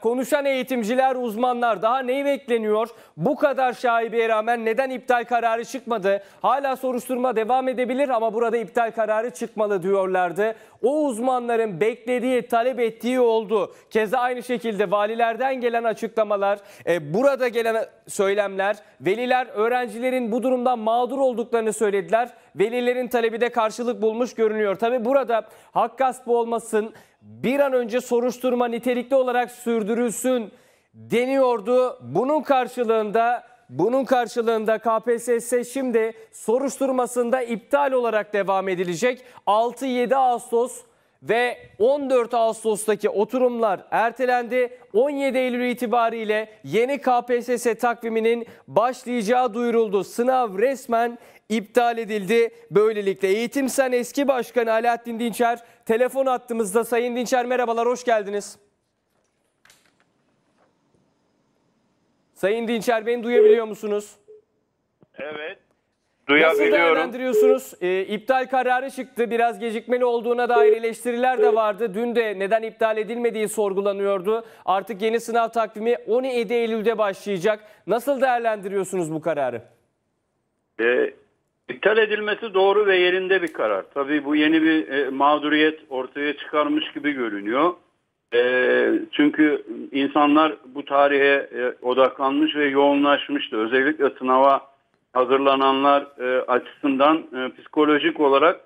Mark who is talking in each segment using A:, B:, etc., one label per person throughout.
A: Konuşan eğitimciler, uzmanlar daha neyi bekleniyor? Bu kadar şaibeye rağmen neden iptal kararı çıkmadı? Hala soruşturma devam edebilir ama burada iptal kararı çıkmalı diyorlardı. O uzmanların beklediği, talep ettiği oldu. Keza aynı şekilde valilerden gelen açıklamalar, e, burada gelen söylemler, veliler öğrencilerin bu durumdan mağdur olduklarını söylediler. Velilerin talebi de karşılık bulmuş görünüyor. Tabi burada hak gaspı olmasın, bir an önce soruşturma nitelikli olarak sürdürülsün deniyordu. Bunun karşılığında bunun karşılığında KPSS şimdi soruşturmasında iptal olarak devam edilecek. 6-7 Ağustos ve 14 Ağustos'taki oturumlar ertelendi. 17 Eylül itibariyle yeni KPSS takviminin başlayacağı duyuruldu. Sınav resmen iptal edildi. Böylelikle Eğitim Sen eski başkanı Alaaddin Dinçer telefon attığımızda. Sayın Dinçer merhabalar, hoş geldiniz. Sayın Dinçer beni duyabiliyor musunuz?
B: Evet.
A: Nasıl
B: Duyabiliyorum.
A: değerlendiriyorsunuz? Ee, iptal kararı çıktı. Biraz gecikmeli olduğuna dair eleştiriler de vardı. Dün de neden iptal edilmediği sorgulanıyordu. Artık yeni sınav takvimi 17 Eylül'de başlayacak. Nasıl değerlendiriyorsunuz bu kararı?
B: Ee, iptal edilmesi doğru ve yerinde bir karar. Tabii bu yeni bir e, mağduriyet ortaya çıkarmış gibi görünüyor. E, çünkü insanlar bu tarihe e, odaklanmış ve yoğunlaşmıştı. Özellikle sınava hazırlananlar e, açısından e, psikolojik olarak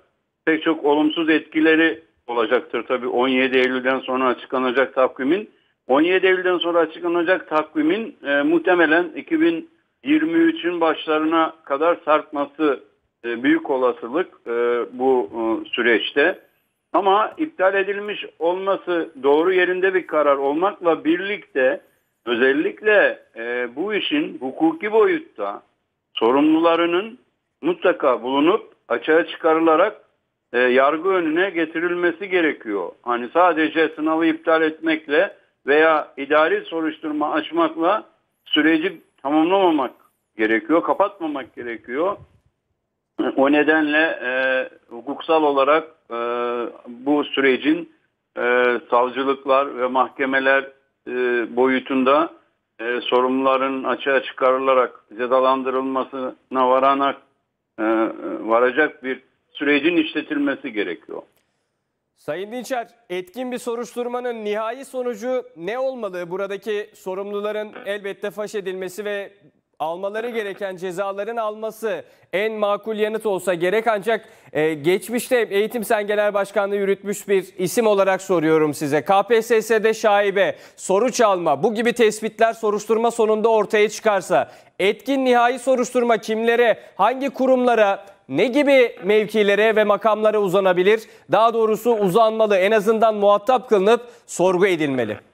B: pek çok olumsuz etkileri olacaktır. Tabii 17 Eylül'den sonra açıklanacak takvimin. 17 Eylül'den sonra açıklanacak takvimin e, muhtemelen 2023'ün başlarına kadar sarkması e, büyük olasılık e, bu e, süreçte. Ama iptal edilmiş olması doğru yerinde bir karar olmakla birlikte özellikle e, bu işin hukuki boyutta sorumlularının mutlaka bulunup açığa çıkarılarak e, yargı önüne getirilmesi gerekiyor. Hani sadece sınavı iptal etmekle veya idari soruşturma açmakla süreci tamamlamamak gerekiyor, kapatmamak gerekiyor. O nedenle e, hukuksal olarak e, bu sürecin e, savcılıklar ve mahkemeler e, boyutunda e, sorumluların açığa çıkarılarak cezalandırılmasına varanak e, varacak bir sürecin işletilmesi gerekiyor.
A: Sayın Dinçer, etkin bir soruşturmanın nihai sonucu ne olmalı? Buradaki sorumluların elbette faş edilmesi ve almaları gereken cezaların alması en makul yanıt olsa gerek ancak e, geçmişte Eğitim Sen Genel Başkanlığı yürütmüş bir isim olarak soruyorum size. KPSS'de şaibe, soru çalma bu gibi tespitler soruşturma sonunda ortaya çıkarsa etkin nihai soruşturma kimlere, hangi kurumlara, ne gibi mevkilere ve makamlara uzanabilir? Daha doğrusu uzanmalı, en azından muhatap kılınıp sorgu edilmeli.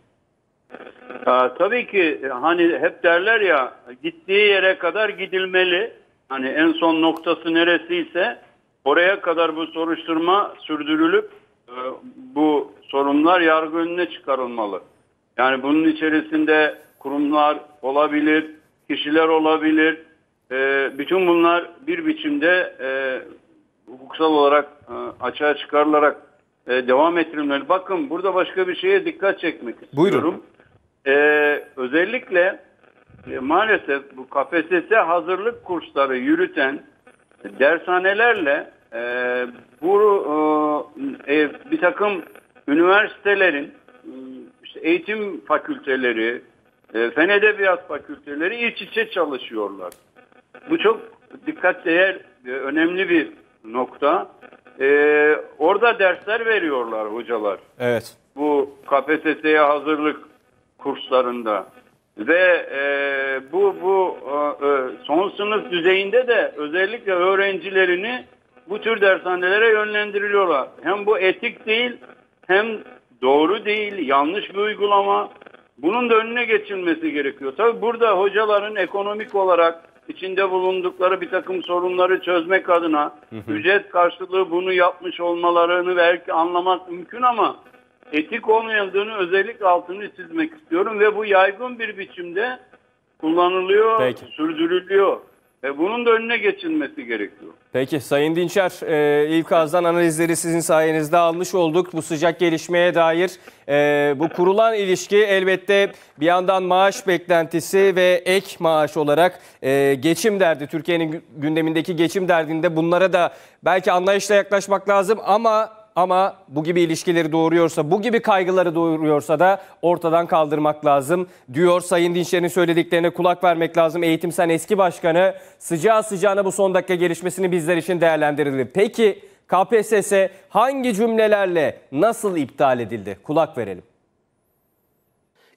B: Aa, tabii ki hani hep derler ya gittiği yere kadar gidilmeli. Hani en son noktası neresiyse oraya kadar bu soruşturma sürdürülüp e, bu sorunlar yargı önüne çıkarılmalı. Yani bunun içerisinde kurumlar olabilir, kişiler olabilir. E, bütün bunlar bir biçimde e, hukuksal olarak e, açığa çıkarılarak e, devam ettirilmeli. Bakın burada başka bir şeye dikkat çekmek istiyorum.
A: Buyurun.
B: Ee, özellikle e, maalesef bu KPSS hazırlık kursları yürüten dershanelerle e, bu e, e, bir takım üniversitelerin e, işte eğitim fakülteleri, e, fen edebiyat fakülteleri iç içe çalışıyorlar. Bu çok dikkat değer e, önemli bir nokta. E, orada dersler veriyorlar hocalar.
A: Evet.
B: Bu KPSS'ye hazırlık kurslarında ve e, bu bu e, son sınıf düzeyinde de özellikle öğrencilerini bu tür dershanelere yönlendiriliyorlar. Hem bu etik değil hem doğru değil, yanlış bir uygulama. Bunun da önüne geçilmesi gerekiyor. Tabi burada hocaların ekonomik olarak içinde bulundukları bir takım sorunları çözmek adına ücret karşılığı bunu yapmış olmalarını belki anlamak mümkün ama etik olmayandığını özellikle altını çizmek istiyorum ve bu yaygın bir biçimde kullanılıyor,
A: Peki.
B: sürdürülüyor. E, bunun da önüne geçilmesi gerekiyor.
A: Peki Sayın Dinçer e, ilk ağızdan analizleri sizin sayenizde almış olduk. Bu sıcak gelişmeye dair e, bu kurulan ilişki elbette bir yandan maaş beklentisi ve ek maaş olarak e, geçim derdi. Türkiye'nin gü- gündemindeki geçim derdinde bunlara da belki anlayışla yaklaşmak lazım ama ama bu gibi ilişkileri doğuruyorsa, bu gibi kaygıları doğuruyorsa da ortadan kaldırmak lazım diyor. Sayın Dinçer'in söylediklerine kulak vermek lazım. Eğitim Sen eski başkanı sıcağı sıcağına bu son dakika gelişmesini bizler için değerlendirildi. Peki KPSS hangi cümlelerle nasıl iptal edildi? Kulak verelim.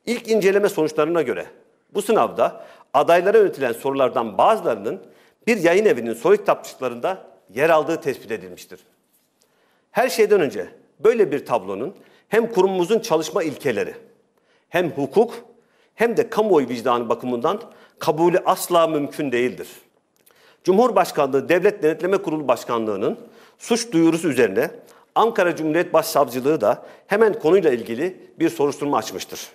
C: İlk inceleme sonuçlarına göre bu sınavda adaylara yönetilen sorulardan bazılarının bir yayın evinin soru kitapçıklarında yer aldığı tespit edilmiştir. Her şeyden önce böyle bir tablonun hem kurumumuzun çalışma ilkeleri, hem hukuk hem de kamuoyu vicdanı bakımından kabulü asla mümkün değildir. Cumhurbaşkanlığı Devlet Denetleme Kurulu Başkanlığı'nın suç duyurusu üzerine Ankara Cumhuriyet Başsavcılığı da hemen konuyla ilgili bir soruşturma açmıştır.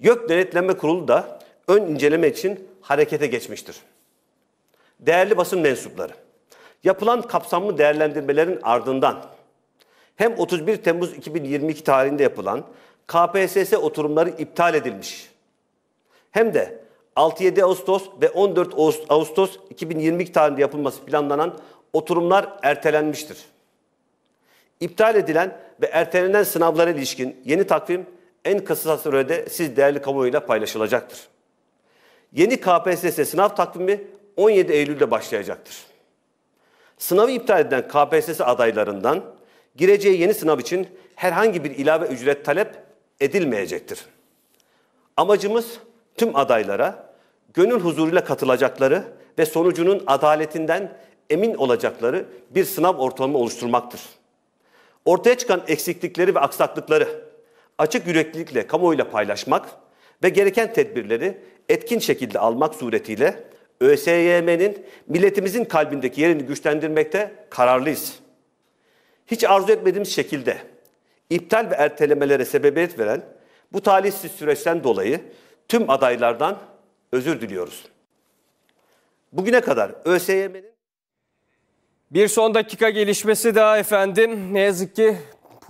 C: YÖK Denetleme Kurulu da ön inceleme için harekete geçmiştir. Değerli basın mensupları, yapılan kapsamlı değerlendirmelerin ardından hem 31 Temmuz 2022 tarihinde yapılan KPSS oturumları iptal edilmiş hem de 6-7 Ağustos ve 14 Ağustos- Ağustos 2022 tarihinde yapılması planlanan oturumlar ertelenmiştir. İptal edilen ve ertelenen sınavlara ilişkin yeni takvim en kısa sürede siz değerli kamuoyuyla paylaşılacaktır. Yeni KPSS sınav takvimi 17 Eylül'de başlayacaktır. Sınavı iptal eden KPSS adaylarından gireceği yeni sınav için herhangi bir ilave ücret talep edilmeyecektir. Amacımız tüm adaylara gönül huzuruyla katılacakları ve sonucunun adaletinden emin olacakları bir sınav ortamı oluşturmaktır. Ortaya çıkan eksiklikleri ve aksaklıkları açık yüreklilikle kamuoyuyla paylaşmak ve gereken tedbirleri etkin şekilde almak suretiyle ÖSYM'nin milletimizin kalbindeki yerini güçlendirmekte kararlıyız. Hiç arzu etmediğimiz şekilde iptal ve ertelemelere sebebiyet veren bu talihsiz süreçten dolayı tüm adaylardan özür diliyoruz. Bugüne kadar ÖSYM'nin
A: Bir son dakika gelişmesi daha efendim. Ne yazık ki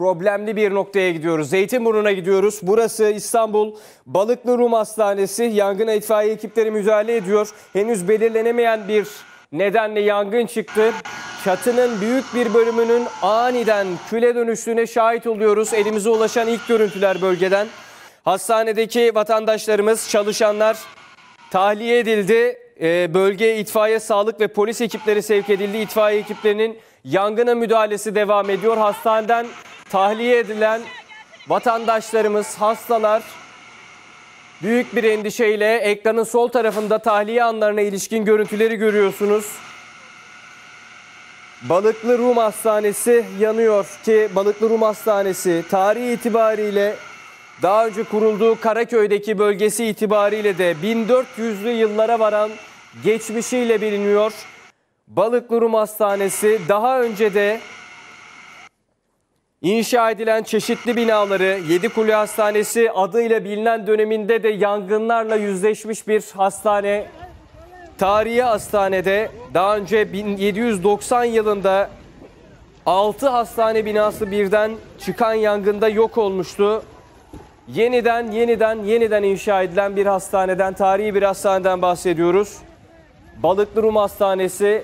A: problemli bir noktaya gidiyoruz. Zeytinburnu'na gidiyoruz. Burası İstanbul Balıklı Rum Hastanesi. Yangına itfaiye ekipleri müdahale ediyor. Henüz belirlenemeyen bir nedenle yangın çıktı. Çatının büyük bir bölümünün aniden küle dönüştüğüne şahit oluyoruz. Elimize ulaşan ilk görüntüler bölgeden. Hastanedeki vatandaşlarımız, çalışanlar tahliye edildi. Ee, bölgeye itfaiye, sağlık ve polis ekipleri sevk edildi. İtfaiye ekiplerinin yangına müdahalesi devam ediyor. Hastaneden tahliye edilen vatandaşlarımız, hastalar büyük bir endişeyle ekranın sol tarafında tahliye anlarına ilişkin görüntüleri görüyorsunuz. Balıklı Rum Hastanesi yanıyor ki Balıklı Rum Hastanesi tarihi itibariyle daha önce kurulduğu Karaköy'deki bölgesi itibariyle de 1400'lü yıllara varan geçmişiyle biliniyor. Balıklı Rum Hastanesi daha önce de inşa edilen çeşitli binaları Yedikule Hastanesi adıyla bilinen döneminde de yangınlarla yüzleşmiş bir hastane. Tarihi hastanede daha önce 1790 yılında 6 hastane binası birden çıkan yangında yok olmuştu. Yeniden, yeniden, yeniden inşa edilen bir hastaneden, tarihi bir hastaneden bahsediyoruz. Balıklı Rum Hastanesi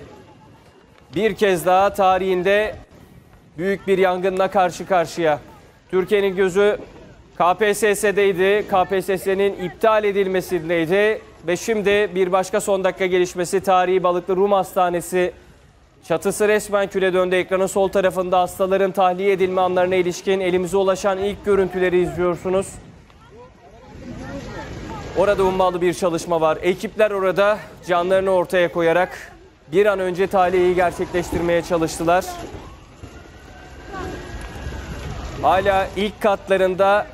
A: bir kez daha tarihinde büyük bir yangınla karşı karşıya. Türkiye'nin gözü KPSS'deydi. KPSS'nin iptal edilmesindeydi. Ve şimdi bir başka son dakika gelişmesi tarihi Balıklı Rum Hastanesi çatısı resmen küle döndü. Ekranın sol tarafında hastaların tahliye edilme anlarına ilişkin elimize ulaşan ilk görüntüleri izliyorsunuz. Orada ummalı bir çalışma var. Ekipler orada canlarını ortaya koyarak bir an önce tahliyeyi gerçekleştirmeye çalıştılar. Hala ilk katlarında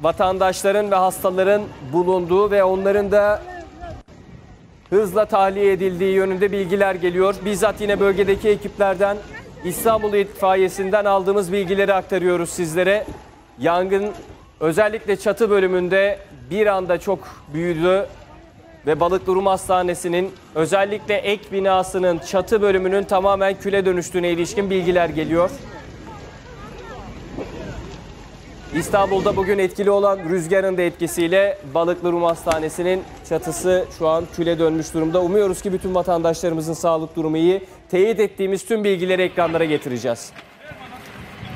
A: vatandaşların ve hastaların bulunduğu ve onların da hızla tahliye edildiği yönünde bilgiler geliyor. Bizzat yine bölgedeki ekiplerden İstanbul İtfaiyesi'nden aldığımız bilgileri aktarıyoruz sizlere. Yangın özellikle çatı bölümünde bir anda çok büyüdü. Ve Balıklı Rum Hastanesi'nin özellikle ek binasının çatı bölümünün tamamen küle dönüştüğüne ilişkin bilgiler geliyor. İstanbul'da bugün etkili olan rüzgarın da etkisiyle Balıklı Rum Hastanesi'nin çatısı şu an küle dönmüş durumda. Umuyoruz ki bütün vatandaşlarımızın sağlık durumu iyi. Teyit ettiğimiz tüm bilgileri ekranlara getireceğiz.